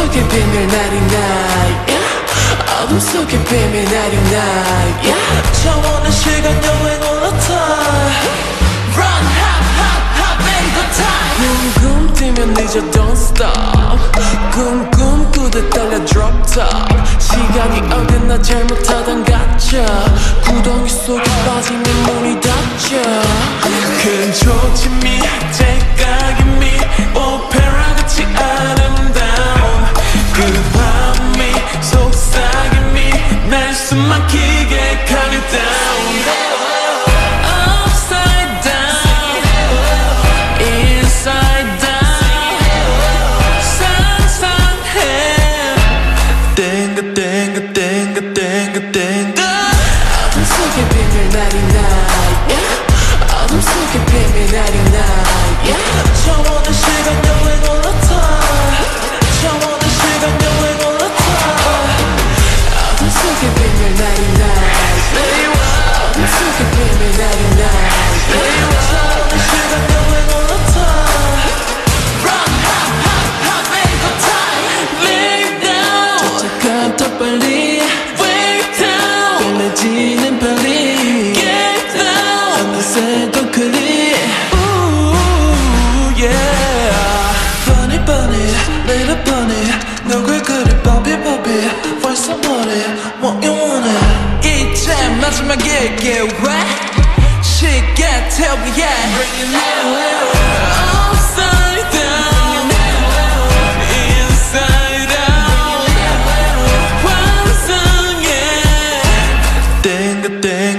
속에 비밀 날이 날 어둠 속에 비밀 날이 날 차원의 시간 여행 올라타 Run hop hop hop and go time. 꿈꿈 뛰면 늦어 don't stop. 꿈꿈 꾸듯 달려 drop top. 시간이 어긋나 잘못하던 가짜 구덩이 속에 빠지면 숨막히게 calm down Upside down Inside down 상상해 땡가 땡가 땡가 땡가 땡가 어둠 속에 비밀 날이 마지막에 get wet Shit get tell me yeah Bring it now Upside down Inside out 환상해 땡가 땡가